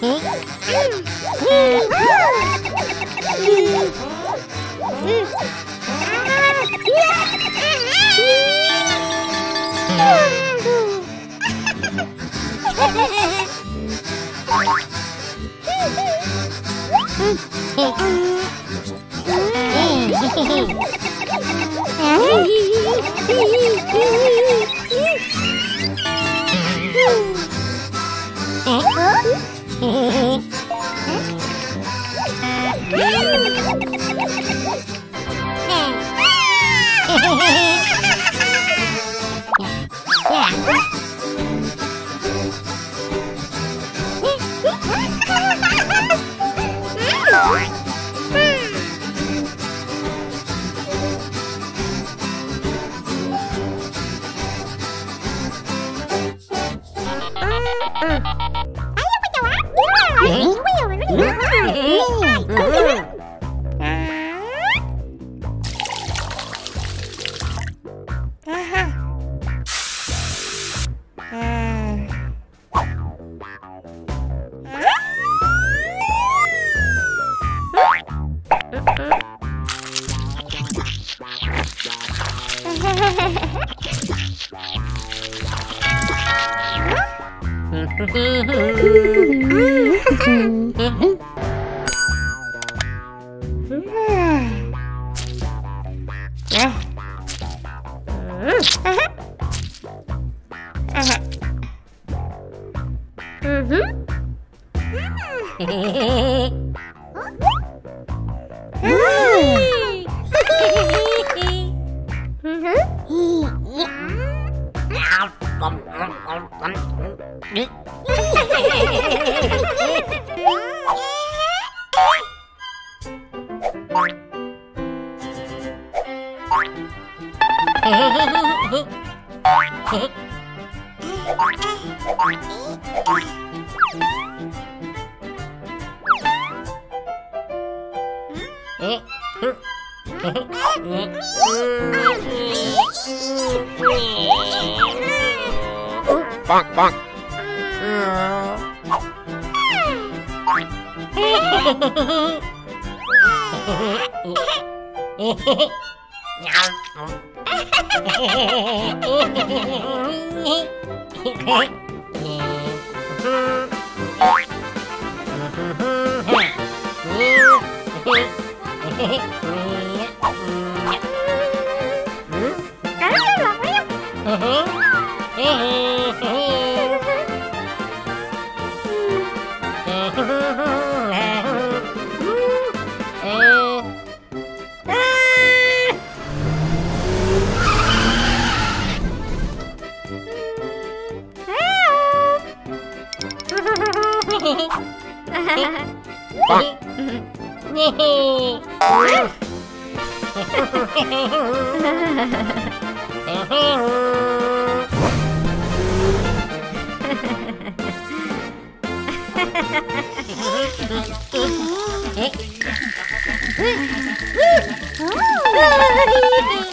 Oh, Uh. Ha ha ha ha! Bonk, bonk. Uh. nhau え。っ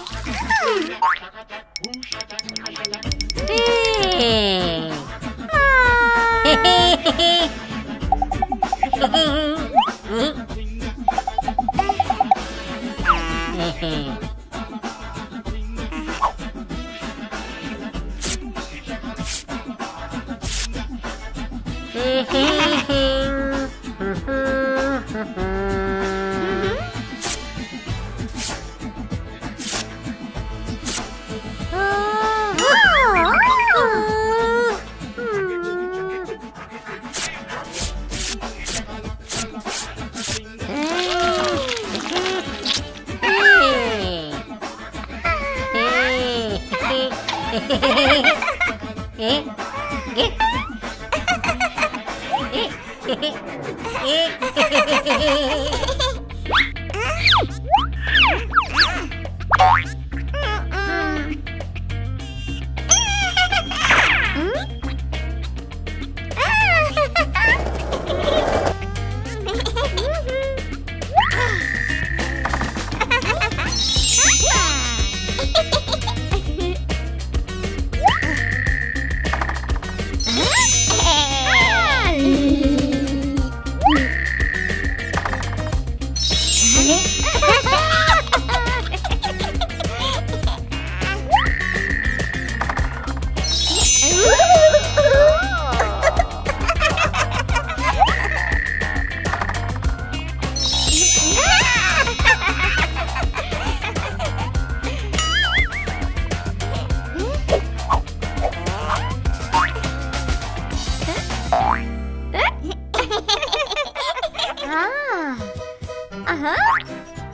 え は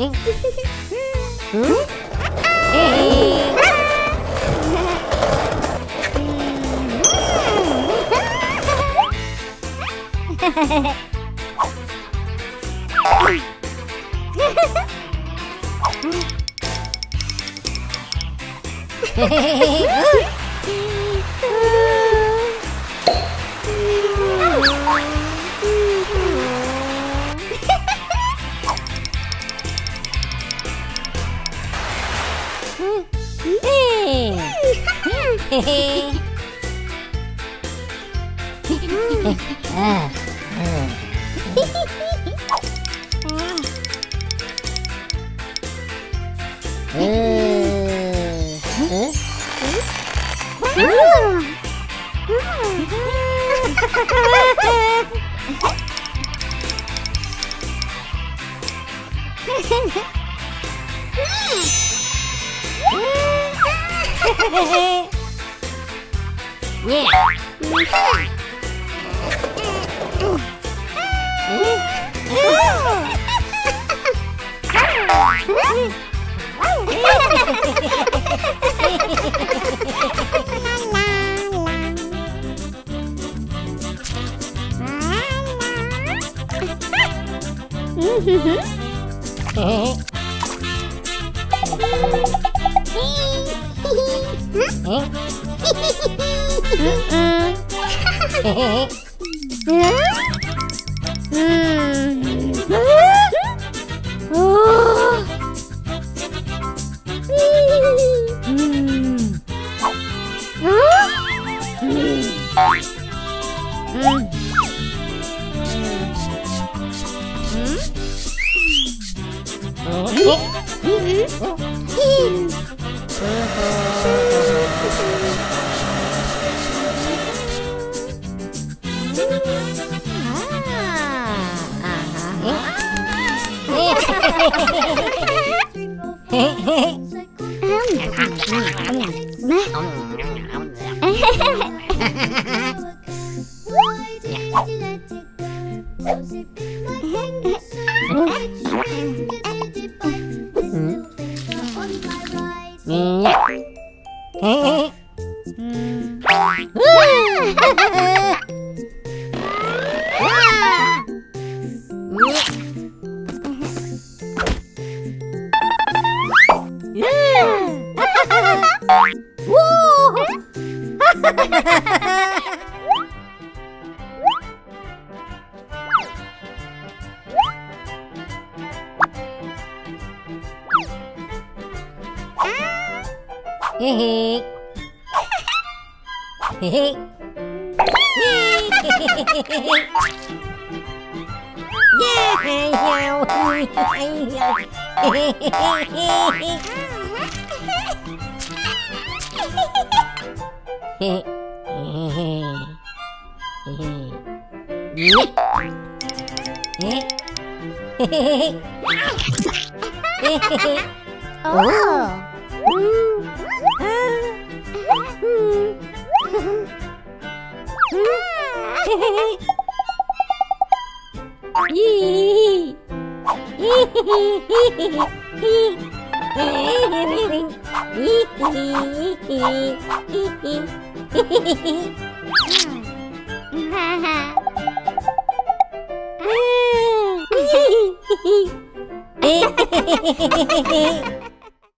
Hehehehe Hehehe ねえうん。うん。うん。えっ Hmm. Music, Hehe. oh! え